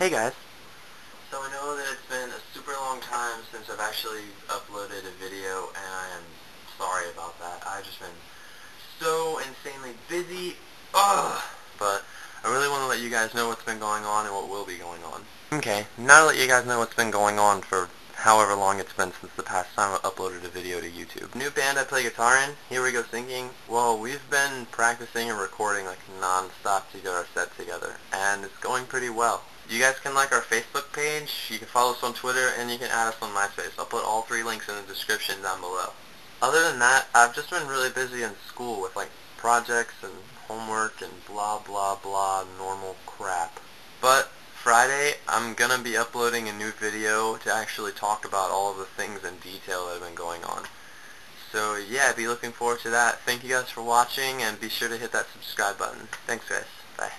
Hey guys. So I know that it's been a super long time since I've actually uploaded a video and I am sorry about that. I've just been so insanely busy. Ugh! But I really want to let you guys know what's been going on and what will be going on. Okay, now to let you guys know what's been going on for however long it's been since the past time I uploaded a video to YouTube. New band I play guitar in, Here We Go Sinking. Well, we've been practicing and recording like non-stop to get our set together, and it's going pretty well. You guys can like our Facebook page, you can follow us on Twitter, and you can add us on MySpace. I'll put all three links in the description down below. Other than that, I've just been really busy in school with like projects and homework and blah blah blah normal crap. But Friday, I'm to be uploading a new video to actually talk about all of the things in detail that have been going on. So yeah, be looking forward to that. Thank you guys for watching, and be sure to hit that subscribe button. Thanks guys.